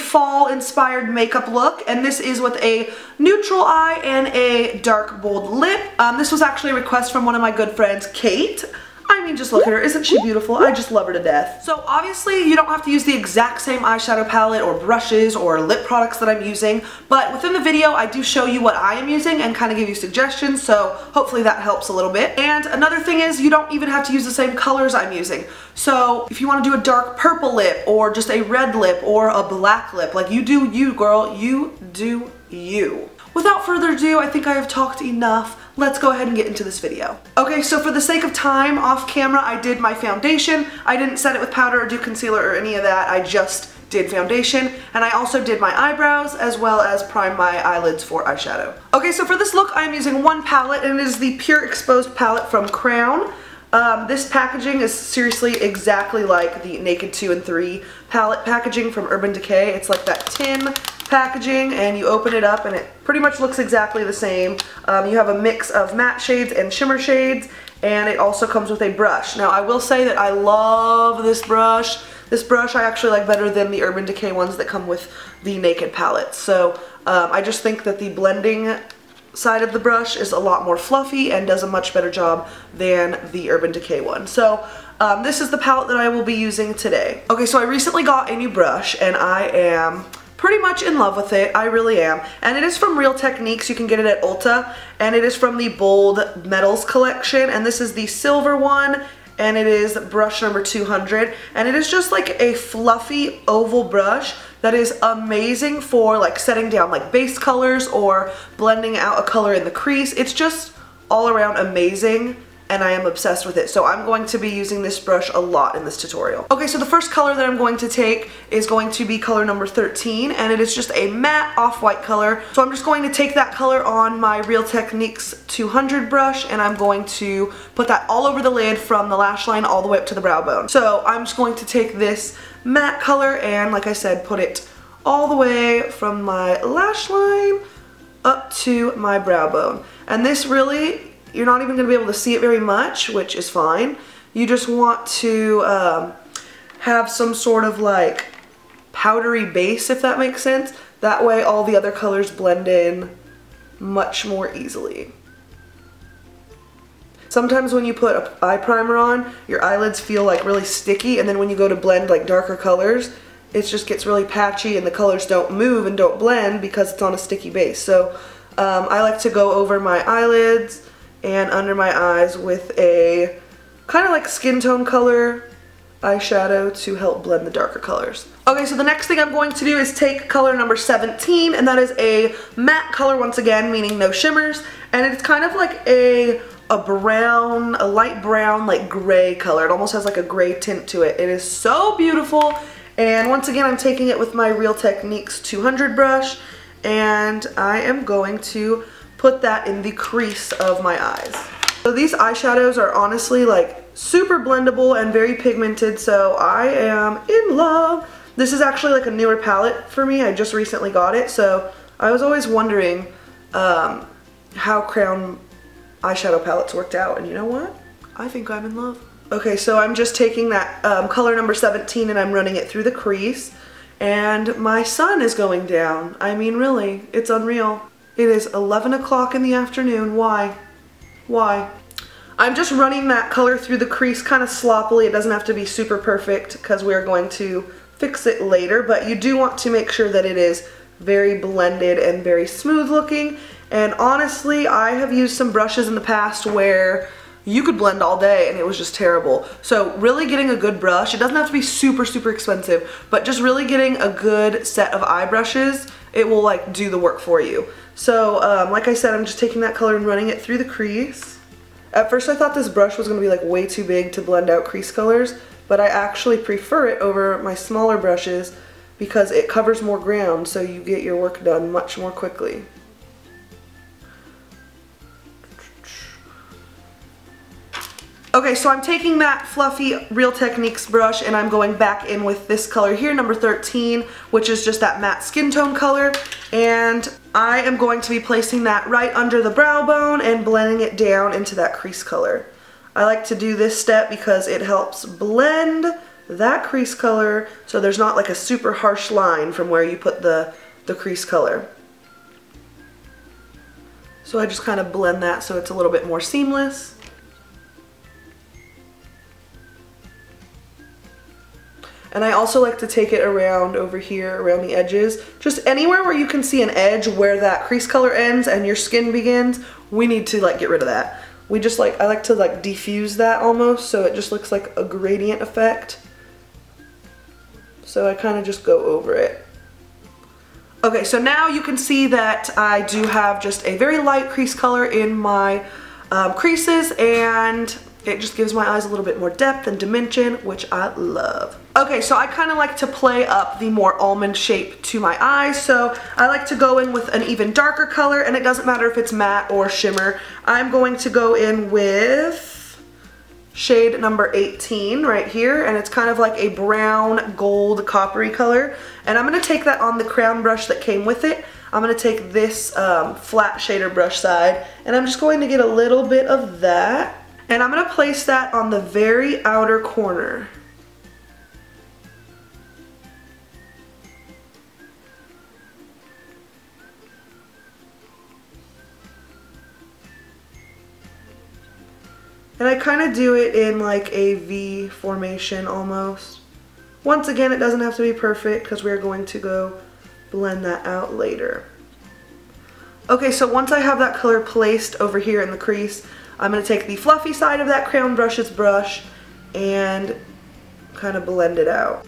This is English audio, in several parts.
fall inspired makeup look and this is with a neutral eye and a dark bold lip. Um, this was actually a request from one of my good friends, Kate. I mean, just look at her. Isn't she beautiful? I just love her to death. So obviously you don't have to use the exact same eyeshadow palette or brushes or lip products that I'm using, but within the video I do show you what I am using and kind of give you suggestions, so hopefully that helps a little bit. And another thing is you don't even have to use the same colors I'm using. So if you want to do a dark purple lip or just a red lip or a black lip, like you do you girl, you do you. Without further ado, I think I have talked enough let's go ahead and get into this video. Okay, so for the sake of time, off camera, I did my foundation. I didn't set it with powder or do concealer or any of that. I just did foundation and I also did my eyebrows as well as prime my eyelids for eyeshadow. Okay, so for this look, I'm using one palette and it is the Pure Exposed palette from Crown. Um, this packaging is seriously exactly like the Naked 2 and 3 palette packaging from Urban Decay. It's like that tin packaging and you open it up and it pretty much looks exactly the same. Um, you have a mix of matte shades and shimmer shades and it also comes with a brush. Now I will say that I love this brush. This brush I actually like better than the Urban Decay ones that come with the Naked palette. So um, I just think that the blending side of the brush is a lot more fluffy and does a much better job than the Urban Decay one. So um, this is the palette that I will be using today. Okay, so I recently got a new brush and I am pretty much in love with it. I really am. And it is from Real Techniques. You can get it at Ulta. And it is from the Bold Metals collection. And this is the silver one. And it is brush number 200. And it is just like a fluffy oval brush that is amazing for like setting down like base colors or blending out a color in the crease. It's just all around amazing and I am obsessed with it. So I'm going to be using this brush a lot in this tutorial. Okay, so the first color that I'm going to take is going to be color number 13 and it is just a matte off-white color. So I'm just going to take that color on my Real Techniques 200 brush and I'm going to put that all over the lid from the lash line all the way up to the brow bone. So I'm just going to take this matte color and like I said, put it all the way from my lash line up to my brow bone. And this really you're not even going to be able to see it very much, which is fine. You just want to um, have some sort of like powdery base, if that makes sense. That way all the other colors blend in much more easily. Sometimes when you put an eye primer on, your eyelids feel like really sticky and then when you go to blend like darker colors, it just gets really patchy and the colors don't move and don't blend because it's on a sticky base. So um, I like to go over my eyelids and under my eyes with a kind of like skin tone color eyeshadow to help blend the darker colors. Okay, so the next thing I'm going to do is take color number 17, and that is a matte color once again, meaning no shimmers, and it's kind of like a a brown, a light brown, like gray color. It almost has like a gray tint to it. It is so beautiful, and once again, I'm taking it with my Real Techniques 200 brush, and I am going to put that in the crease of my eyes. So these eyeshadows are honestly like super blendable and very pigmented, so I am in love. This is actually like a newer palette for me. I just recently got it, so I was always wondering um, how Crown eyeshadow palettes worked out, and you know what? I think I'm in love. Okay, so I'm just taking that um, color number 17 and I'm running it through the crease, and my sun is going down. I mean, really, it's unreal. It is 11 o'clock in the afternoon. Why? Why? I'm just running that color through the crease kind of sloppily. It doesn't have to be super perfect because we're going to fix it later, but you do want to make sure that it is very blended and very smooth looking. And honestly, I have used some brushes in the past where you could blend all day and it was just terrible. So really getting a good brush, it doesn't have to be super, super expensive, but just really getting a good set of eye brushes, it will like do the work for you. So um, like I said, I'm just taking that color and running it through the crease. At first I thought this brush was going to be like way too big to blend out crease colors, but I actually prefer it over my smaller brushes because it covers more ground so you get your work done much more quickly. Okay, so I'm taking that fluffy Real Techniques brush and I'm going back in with this color here, number 13, which is just that matte skin tone color. And I am going to be placing that right under the brow bone and blending it down into that crease color. I like to do this step because it helps blend that crease color so there's not like a super harsh line from where you put the, the crease color. So I just kind of blend that so it's a little bit more seamless. And I also like to take it around over here, around the edges. Just anywhere where you can see an edge where that crease color ends and your skin begins, we need to like get rid of that. We just like, I like to like diffuse that almost so it just looks like a gradient effect. So I kind of just go over it. Okay, so now you can see that I do have just a very light crease color in my um, creases and it just gives my eyes a little bit more depth and dimension, which I love. Okay, so I kind of like to play up the more almond shape to my eyes, so I like to go in with an even darker color, and it doesn't matter if it's matte or shimmer. I'm going to go in with shade number 18 right here, and it's kind of like a brown, gold, coppery color. And I'm going to take that on the crown brush that came with it. I'm going to take this um, flat shader brush side, and I'm just going to get a little bit of that and I'm going to place that on the very outer corner. And I kind of do it in like a V formation almost. Once again, it doesn't have to be perfect because we're going to go blend that out later. Okay, so once I have that color placed over here in the crease, I'm going to take the fluffy side of that Crown Brushes brush and kind of blend it out.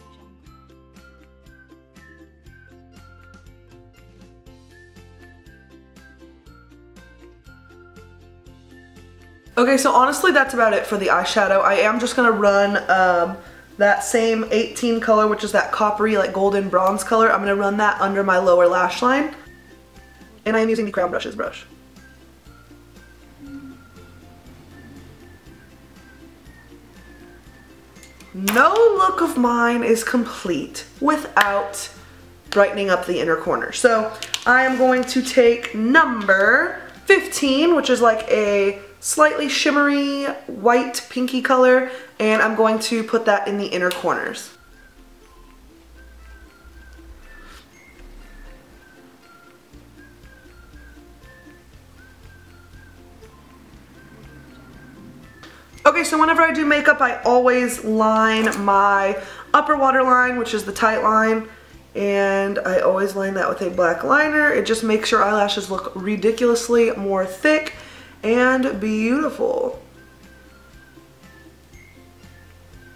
Okay, so honestly that's about it for the eyeshadow. I am just going to run um, that same 18 color, which is that coppery, like golden bronze color. I'm going to run that under my lower lash line. And I'm using the Crown Brushes brush. No look of mine is complete without brightening up the inner corner. So I am going to take number 15, which is like a slightly shimmery white pinky color, and I'm going to put that in the inner corners. Okay, so whenever I do makeup, I always line my upper waterline, which is the tight line, and I always line that with a black liner. It just makes your eyelashes look ridiculously more thick and beautiful.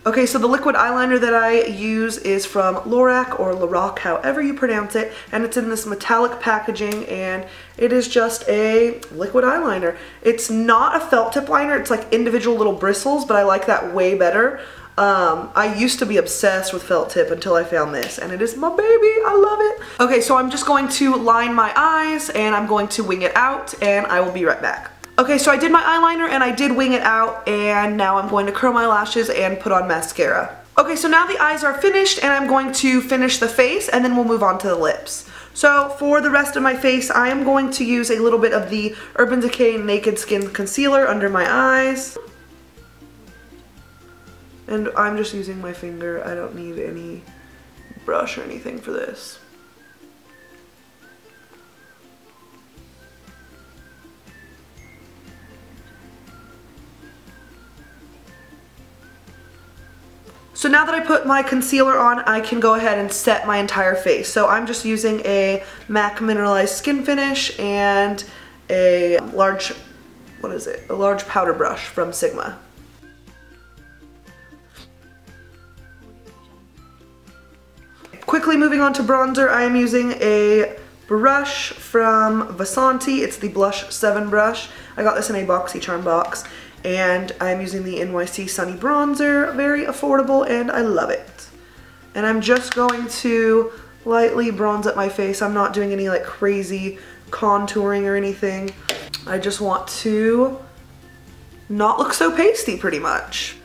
Okay, so the liquid eyeliner that I use is from Lorac or Lorac, however you pronounce it, and it's in this metallic packaging and it is just a liquid eyeliner. It's not a felt tip liner, it's like individual little bristles, but I like that way better. Um, I used to be obsessed with felt tip until I found this and it is my baby, I love it. Okay, so I'm just going to line my eyes and I'm going to wing it out and I will be right back. Okay, so I did my eyeliner and I did wing it out and now I'm going to curl my lashes and put on mascara. Okay, so now the eyes are finished and I'm going to finish the face and then we'll move on to the lips. So for the rest of my face, I am going to use a little bit of the Urban Decay Naked Skin Concealer under my eyes. And I'm just using my finger. I don't need any brush or anything for this. So now that I put my concealer on, I can go ahead and set my entire face. So I'm just using a MAC Mineralized Skin Finish and a large, what is it? A large powder brush from Sigma. Quickly moving on to bronzer, I am using a brush from Vasanti. It's the Blush 7 brush. I got this in a BoxyCharm box and I'm using the NYC Sunny Bronzer, very affordable and I love it. And I'm just going to lightly bronze up my face. I'm not doing any like crazy contouring or anything. I just want to not look so pasty pretty much.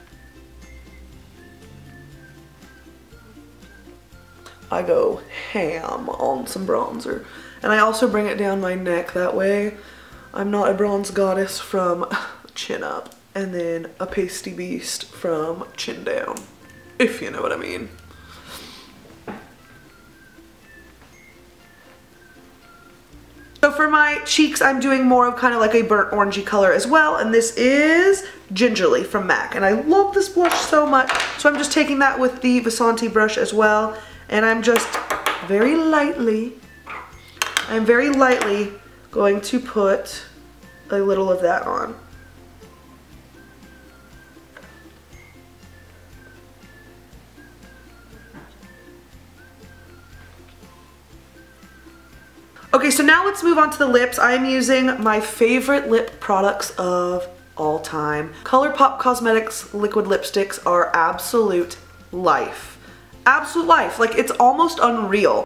I go ham on some bronzer. And I also bring it down my neck that way. I'm not a bronze goddess from chin up and then a pasty beast from chin down. if you know what I mean. So for my cheeks, I'm doing more of kind of like a burnt orangey color as well. And this is Gingerly from MAC. And I love this blush so much. So I'm just taking that with the Vasanti brush as well. And I'm just very lightly, I'm very lightly going to put a little of that on. Okay, so now let's move on to the lips. I am using my favorite lip products of all time. ColourPop Cosmetics liquid lipsticks are absolute life. Absolute life. Like, it's almost unreal.